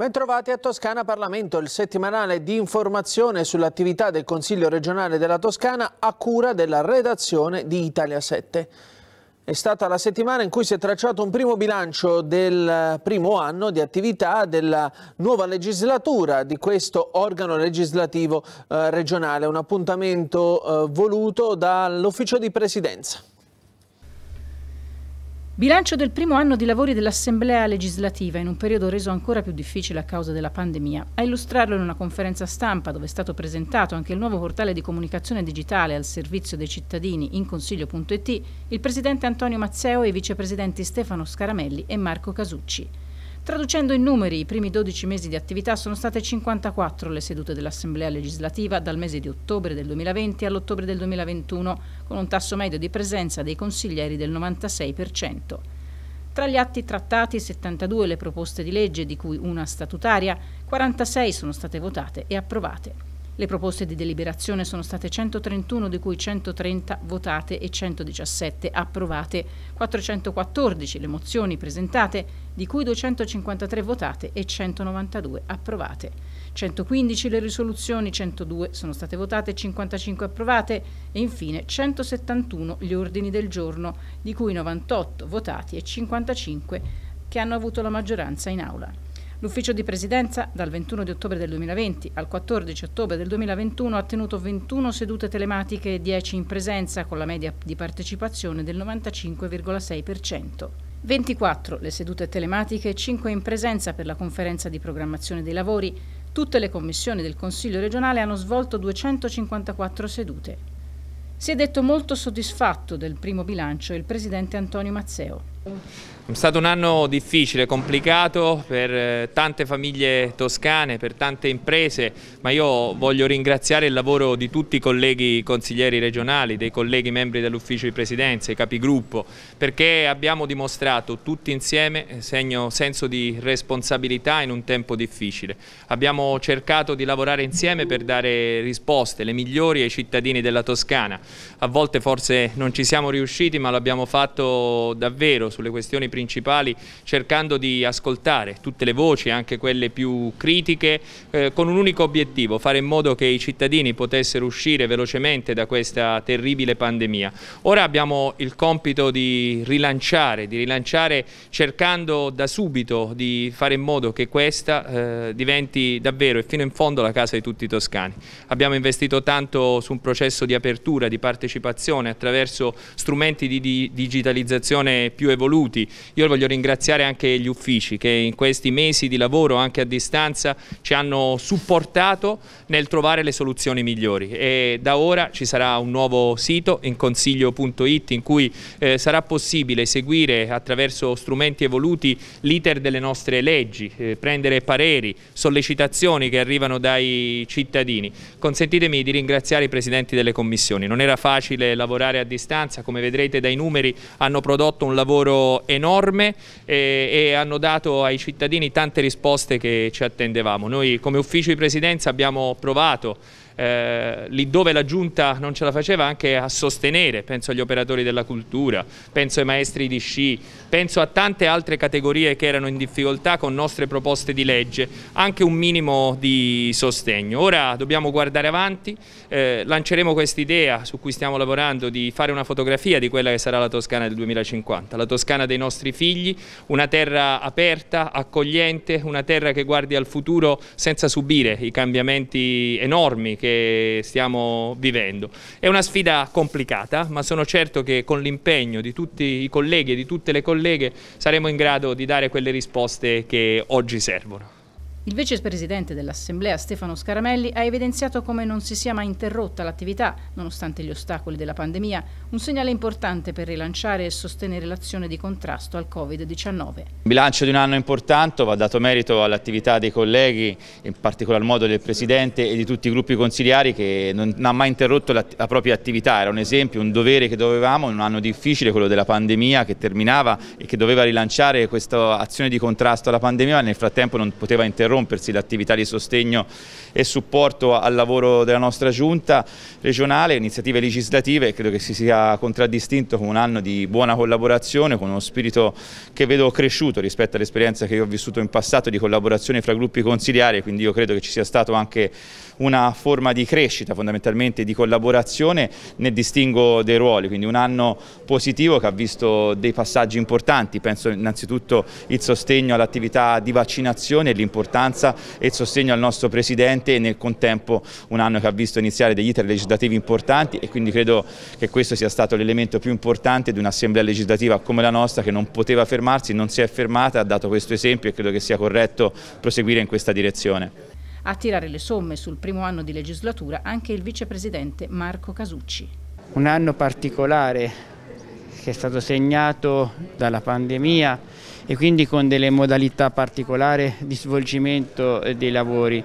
Bentrovati a Toscana Parlamento, il settimanale di informazione sull'attività del Consiglio regionale della Toscana a cura della redazione di Italia 7. È stata la settimana in cui si è tracciato un primo bilancio del primo anno di attività della nuova legislatura di questo organo legislativo eh, regionale, un appuntamento eh, voluto dall'ufficio di presidenza. Bilancio del primo anno di lavori dell'Assemblea legislativa in un periodo reso ancora più difficile a causa della pandemia. A illustrarlo in una conferenza stampa dove è stato presentato anche il nuovo portale di comunicazione digitale al servizio dei cittadini in consiglio.it, il presidente Antonio Mazzeo e i vicepresidenti Stefano Scaramelli e Marco Casucci. Traducendo in numeri, i primi 12 mesi di attività sono state 54 le sedute dell'Assemblea legislativa dal mese di ottobre del 2020 all'ottobre del 2021, con un tasso medio di presenza dei consiglieri del 96%. Tra gli atti trattati, 72 le proposte di legge, di cui una statutaria, 46 sono state votate e approvate. Le proposte di deliberazione sono state 131, di cui 130 votate e 117 approvate, 414 le mozioni presentate, di cui 253 votate e 192 approvate. 115 le risoluzioni, 102 sono state votate e 55 approvate e infine 171 gli ordini del giorno, di cui 98 votati e 55 che hanno avuto la maggioranza in aula. L'ufficio di presidenza dal 21 di ottobre del 2020 al 14 ottobre del 2021 ha tenuto 21 sedute telematiche e 10 in presenza con la media di partecipazione del 95,6%. 24 le sedute telematiche e 5 in presenza per la conferenza di programmazione dei lavori. Tutte le commissioni del Consiglio regionale hanno svolto 254 sedute. Si è detto molto soddisfatto del primo bilancio il presidente Antonio Mazzeo. È stato un anno difficile, complicato per eh, tante famiglie toscane, per tante imprese, ma io voglio ringraziare il lavoro di tutti i colleghi consiglieri regionali, dei colleghi membri dell'ufficio di presidenza, i capigruppo, perché abbiamo dimostrato tutti insieme segno, senso di responsabilità in un tempo difficile. Abbiamo cercato di lavorare insieme per dare risposte, le migliori ai cittadini della Toscana. A volte forse non ci siamo riusciti, ma l'abbiamo fatto davvero sulle questioni principali cercando di ascoltare tutte le voci, anche quelle più critiche, eh, con un unico obiettivo, fare in modo che i cittadini potessero uscire velocemente da questa terribile pandemia. Ora abbiamo il compito di rilanciare, di rilanciare cercando da subito di fare in modo che questa eh, diventi davvero e fino in fondo la casa di tutti i toscani. Abbiamo investito tanto su un processo di apertura, di partecipazione attraverso strumenti di, di digitalizzazione più evoluti. Io voglio ringraziare anche gli uffici che in questi mesi di lavoro anche a distanza ci hanno supportato nel trovare le soluzioni migliori. E da ora ci sarà un nuovo sito in consiglio.it in cui eh, sarà possibile seguire attraverso strumenti evoluti l'iter delle nostre leggi, eh, prendere pareri, sollecitazioni che arrivano dai cittadini. Consentitemi di ringraziare i presidenti delle commissioni, non era facile lavorare a distanza, come vedrete dai numeri hanno prodotto un lavoro enorme e, e hanno dato ai cittadini tante risposte che ci attendevamo. Noi come ufficio di presidenza abbiamo provato eh, lì dove la Giunta non ce la faceva anche a sostenere, penso agli operatori della cultura, penso ai maestri di sci, penso a tante altre categorie che erano in difficoltà con nostre proposte di legge, anche un minimo di sostegno. Ora dobbiamo guardare avanti, eh, lanceremo quest'idea su cui stiamo lavorando di fare una fotografia di quella che sarà la Toscana del 2050, la Toscana dei nostri figli, una terra aperta, accogliente, una terra che guardi al futuro senza subire i cambiamenti enormi che che stiamo vivendo. È una sfida complicata, ma sono certo che con l'impegno di tutti i colleghi e di tutte le colleghe saremo in grado di dare quelle risposte che oggi servono. Il vicepresidente dell'Assemblea Stefano Scaramelli ha evidenziato come non si sia mai interrotta l'attività, nonostante gli ostacoli della pandemia, un segnale importante per rilanciare e sostenere l'azione di contrasto al Covid-19. Bilancio di un anno importante, va dato merito all'attività dei colleghi, in particolar modo del Presidente e di tutti i gruppi consigliari che non ha mai interrotto la, la propria attività, era un esempio, un dovere che dovevamo in un anno difficile, quello della pandemia che terminava e che doveva rilanciare questa azione di contrasto alla pandemia, ma nel frattempo non poteva interrompere interrompersi l'attività di sostegno e supporto al lavoro della nostra giunta regionale, iniziative legislative, credo che si sia contraddistinto con un anno di buona collaborazione, con uno spirito che vedo cresciuto rispetto all'esperienza che io ho vissuto in passato di collaborazione fra gruppi consigliari, quindi io credo che ci sia stato anche una forma di crescita fondamentalmente di collaborazione nel distingo dei ruoli, quindi un anno positivo che ha visto dei passaggi importanti, penso innanzitutto il sostegno all'attività di vaccinazione, l'importanza e il sostegno al nostro Presidente e nel contempo un anno che ha visto iniziare degli iter legislativi importanti e quindi credo che questo sia stato l'elemento più importante di un'assemblea legislativa come la nostra che non poteva fermarsi, non si è fermata, ha dato questo esempio e credo che sia corretto proseguire in questa direzione. A tirare le somme sul primo anno di legislatura anche il vicepresidente Marco Casucci. Un anno particolare che è stato segnato dalla pandemia e quindi con delle modalità particolari di svolgimento dei lavori.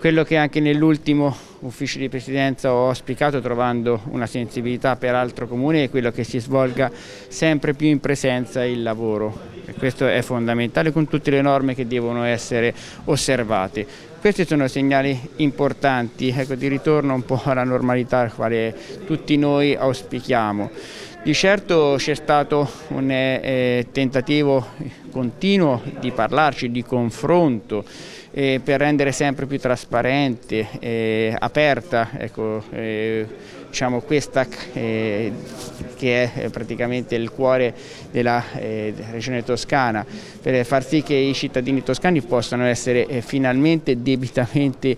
Quello che anche nell'ultimo ufficio di presidenza ho auspicato trovando una sensibilità peraltro comune è quello che si svolga sempre più in presenza il lavoro. E questo è fondamentale con tutte le norme che devono essere osservate. Questi sono segnali importanti ecco, di ritorno un po' alla normalità, quale tutti noi auspichiamo. Di certo c'è stato un eh, tentativo continuo di parlarci, di confronto eh, per rendere sempre più trasparente, e aperta ecco, eh, diciamo, questa eh, che è praticamente il cuore della eh, regione toscana, per far sì che i cittadini toscani possano essere eh, finalmente debitamente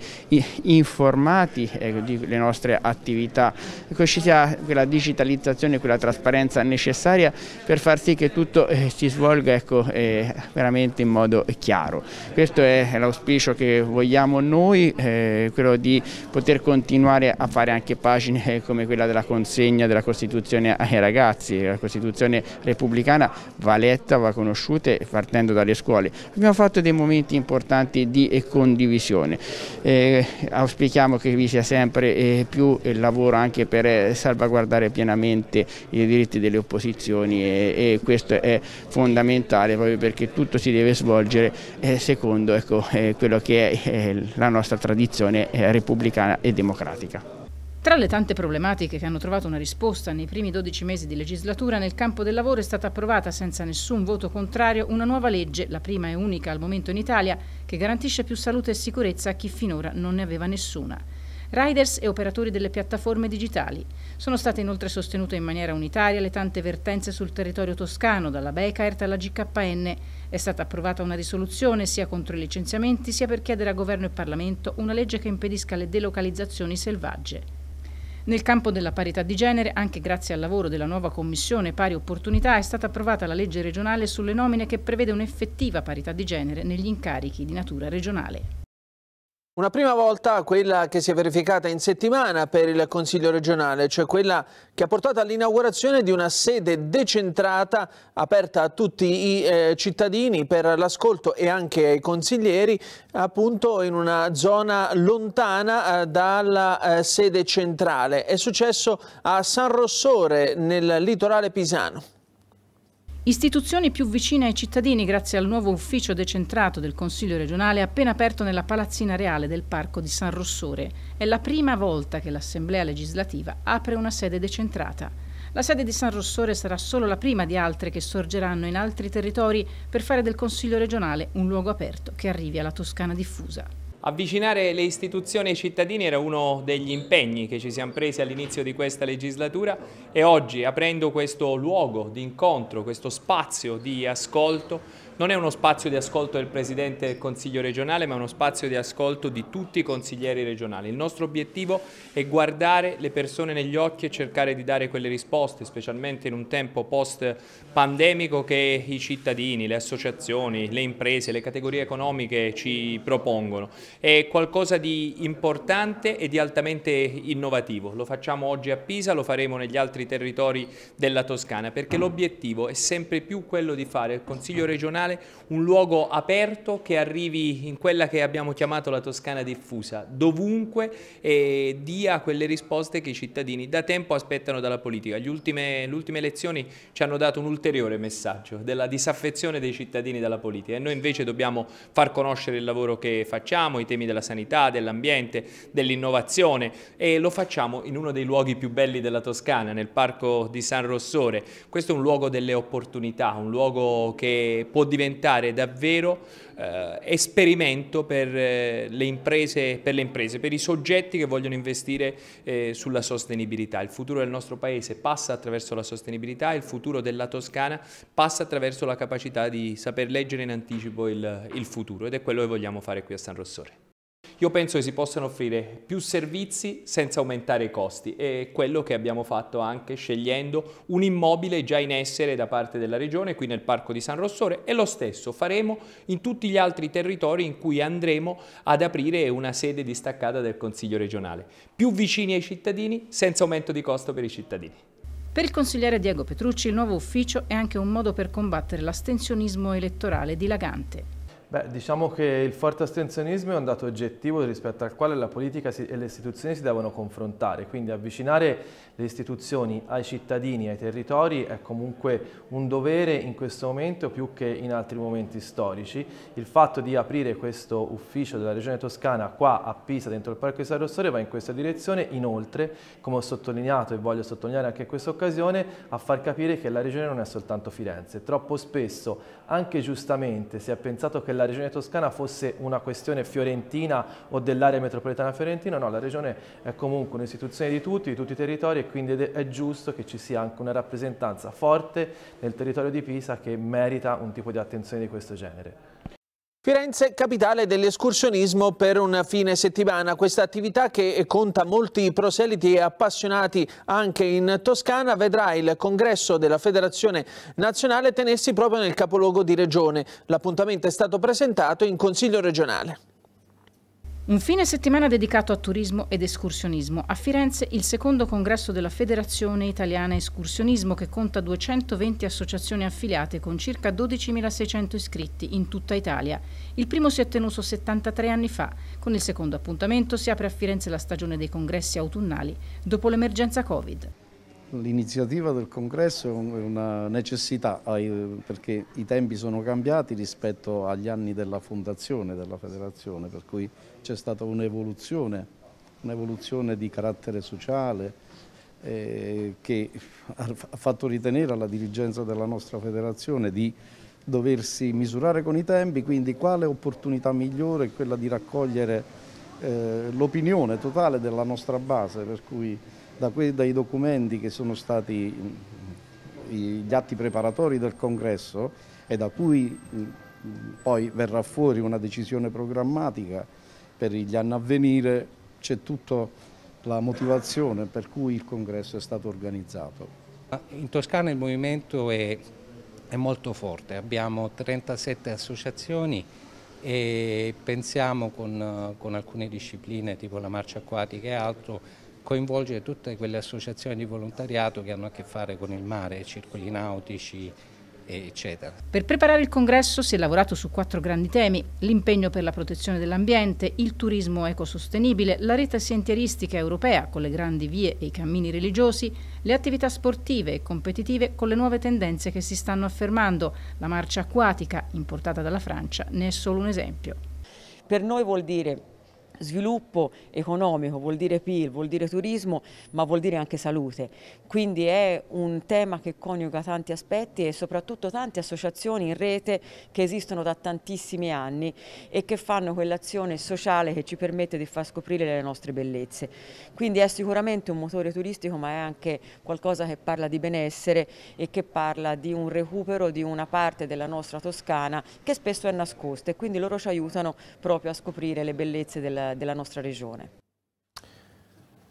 informati ecco, delle nostre attività, che ci sia quella digitalizzazione, quella trasparenza necessaria per far sì che tutto eh, si svolga ecco, eh, veramente in modo chiaro. Questo è l'auspicio che vogliamo noi, eh, quello di poter continuare a fare anche pagine come quella della consegna della Costituzione ai ragazzi. La Costituzione repubblicana va letta, va conosciuta partendo dalle scuole. Abbiamo fatto dei momenti importanti di condivisione. Eh, auspichiamo che vi sia sempre eh, più lavoro anche per eh, salvaguardare pienamente i diritti delle opposizioni e, e questo è fondamentale proprio perché tutto si deve svolgere eh, secondo ecco, eh, quello che è eh, la nostra tradizione repubblicana e democratica. Tra le tante problematiche che hanno trovato una risposta nei primi 12 mesi di legislatura, nel campo del lavoro è stata approvata senza nessun voto contrario una nuova legge, la prima e unica al momento in Italia, che garantisce più salute e sicurezza a chi finora non ne aveva nessuna. Riders e operatori delle piattaforme digitali. Sono state inoltre sostenute in maniera unitaria le tante vertenze sul territorio toscano, dalla Becaert alla GKN. È stata approvata una risoluzione sia contro i licenziamenti sia per chiedere a governo e Parlamento una legge che impedisca le delocalizzazioni selvagge. Nel campo della parità di genere, anche grazie al lavoro della nuova Commissione Pari Opportunità, è stata approvata la legge regionale sulle nomine che prevede un'effettiva parità di genere negli incarichi di natura regionale. Una prima volta quella che si è verificata in settimana per il Consiglio regionale, cioè quella che ha portato all'inaugurazione di una sede decentrata aperta a tutti i eh, cittadini per l'ascolto e anche ai consiglieri appunto in una zona lontana eh, dalla eh, sede centrale. È successo a San Rossore nel litorale pisano. Istituzioni più vicine ai cittadini grazie al nuovo ufficio decentrato del Consiglio regionale appena aperto nella palazzina reale del Parco di San Rossore. È la prima volta che l'Assemblea legislativa apre una sede decentrata. La sede di San Rossore sarà solo la prima di altre che sorgeranno in altri territori per fare del Consiglio regionale un luogo aperto che arrivi alla Toscana diffusa. Avvicinare le istituzioni ai cittadini era uno degli impegni che ci siamo presi all'inizio di questa legislatura e oggi, aprendo questo luogo di incontro, questo spazio di ascolto, non è uno spazio di ascolto del Presidente del Consiglio regionale, ma è uno spazio di ascolto di tutti i consiglieri regionali. Il nostro obiettivo è guardare le persone negli occhi e cercare di dare quelle risposte, specialmente in un tempo post-pandemico che i cittadini, le associazioni, le imprese, le categorie economiche ci propongono. È qualcosa di importante e di altamente innovativo. Lo facciamo oggi a Pisa, lo faremo negli altri territori della Toscana, perché l'obiettivo è sempre più quello di fare il Consiglio regionale regionale, un luogo aperto che arrivi in quella che abbiamo chiamato la Toscana diffusa, dovunque e dia quelle risposte che i cittadini da tempo aspettano dalla politica. Ultime, le ultime elezioni ci hanno dato un ulteriore messaggio della disaffezione dei cittadini dalla politica e noi invece dobbiamo far conoscere il lavoro che facciamo, i temi della sanità, dell'ambiente, dell'innovazione e lo facciamo in uno dei luoghi più belli della Toscana, nel parco di San Rossore. Questo è un luogo delle opportunità, un luogo che può diventare davvero eh, esperimento per, eh, le imprese, per le imprese, per i soggetti che vogliono investire eh, sulla sostenibilità. Il futuro del nostro paese passa attraverso la sostenibilità, il futuro della Toscana passa attraverso la capacità di saper leggere in anticipo il, il futuro ed è quello che vogliamo fare qui a San Rossore. Io penso che si possano offrire più servizi senza aumentare i costi e quello che abbiamo fatto anche scegliendo un immobile già in essere da parte della Regione, qui nel Parco di San Rossore e lo stesso faremo in tutti gli altri territori in cui andremo ad aprire una sede distaccata del Consiglio regionale, più vicini ai cittadini senza aumento di costo per i cittadini. Per il consigliere Diego Petrucci il nuovo ufficio è anche un modo per combattere l'astensionismo elettorale dilagante. Beh, diciamo che il forte astensionismo è un dato oggettivo rispetto al quale la politica e le istituzioni si devono confrontare, quindi avvicinare le istituzioni ai cittadini, ai territori è comunque un dovere in questo momento più che in altri momenti storici. Il fatto di aprire questo ufficio della Regione Toscana qua a Pisa, dentro il Parco di San Rossore, va in questa direzione, inoltre, come ho sottolineato e voglio sottolineare anche in questa occasione, a far capire che la Regione non è soltanto Firenze. Troppo spesso, anche giustamente, si è pensato che la regione toscana fosse una questione fiorentina o dell'area metropolitana fiorentina, no, la regione è comunque un'istituzione di tutti, di tutti i territori e quindi è giusto che ci sia anche una rappresentanza forte nel territorio di Pisa che merita un tipo di attenzione di questo genere. Firenze, capitale dell'escursionismo per un fine settimana. Questa attività che conta molti proseliti e appassionati anche in Toscana vedrà il congresso della Federazione Nazionale tenersi proprio nel capoluogo di regione. L'appuntamento è stato presentato in Consiglio regionale. Un fine settimana dedicato a turismo ed escursionismo. A Firenze il secondo congresso della Federazione Italiana Escursionismo che conta 220 associazioni affiliate con circa 12.600 iscritti in tutta Italia. Il primo si è tenuto 73 anni fa. Con il secondo appuntamento si apre a Firenze la stagione dei congressi autunnali dopo l'emergenza Covid. L'iniziativa del congresso è una necessità perché i tempi sono cambiati rispetto agli anni della fondazione della federazione, per cui c'è stata un'evoluzione, un'evoluzione di carattere sociale eh, che ha fatto ritenere alla dirigenza della nostra federazione di doversi misurare con i tempi, quindi quale opportunità migliore quella di raccogliere eh, l'opinione totale della nostra base, per cui da quei, dai documenti che sono stati gli atti preparatori del congresso e da cui poi verrà fuori una decisione programmatica per gli anni a venire, c'è tutta la motivazione per cui il congresso è stato organizzato. In Toscana il movimento è, è molto forte, abbiamo 37 associazioni e pensiamo con, con alcune discipline tipo la marcia acquatica e altro coinvolgere tutte quelle associazioni di volontariato che hanno a che fare con il mare, circoli nautici, eccetera. Per preparare il congresso si è lavorato su quattro grandi temi, l'impegno per la protezione dell'ambiente, il turismo ecosostenibile, la rete sentieristica europea con le grandi vie e i cammini religiosi, le attività sportive e competitive con le nuove tendenze che si stanno affermando. La marcia acquatica, importata dalla Francia, ne è solo un esempio. Per noi vuol dire Sviluppo economico vuol dire PIL, vuol dire turismo, ma vuol dire anche salute. Quindi è un tema che coniuga tanti aspetti e soprattutto tante associazioni in rete che esistono da tantissimi anni e che fanno quell'azione sociale che ci permette di far scoprire le nostre bellezze. Quindi è sicuramente un motore turistico ma è anche qualcosa che parla di benessere e che parla di un recupero di una parte della nostra Toscana che spesso è nascosta e quindi loro ci aiutano proprio a scoprire le bellezze della della nostra regione.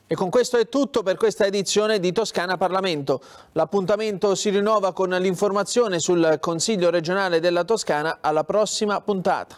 E con questo è tutto per questa edizione di Toscana Parlamento. L'appuntamento si rinnova con l'informazione sul Consiglio regionale della Toscana alla prossima puntata.